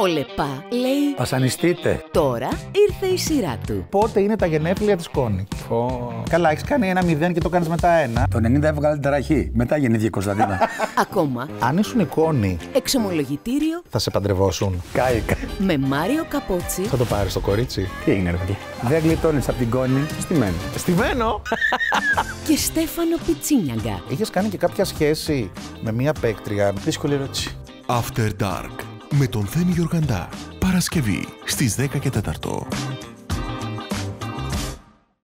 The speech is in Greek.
Ο Λεπά λέει Βασανιστείτε. τώρα ήρθε η σειρά του. Πότε είναι τα γενέθλια της Κόνη. Καλά, έχεις κάνει ένα μηδέν και το κάνεις μετά ένα. Το 90 έβγαλε την ταραχή. Μετά γεννήθηκε η Κωνσταντίνα. Ακόμα Αν ήσουν η Κόνη, εξομολογητήριο θα σε παντρευόσουν. Κάηκα. με Μάριο Καπότσι Θα το πάρεις το κορίτσι. Τι έγινε, ρε παιδιά; Δεν γλιτώνεις από την κόνη. Στη μένει. Στημένο! και Στέφανο Πιτσίνιαγκα. Είχες κάνει και κάποια σχέση με μία παίκτρια. Δύσκολη ερώτηση. After Dark με τον Θέμη Γεωργαντά. Παρασκευή στις 10 και 4.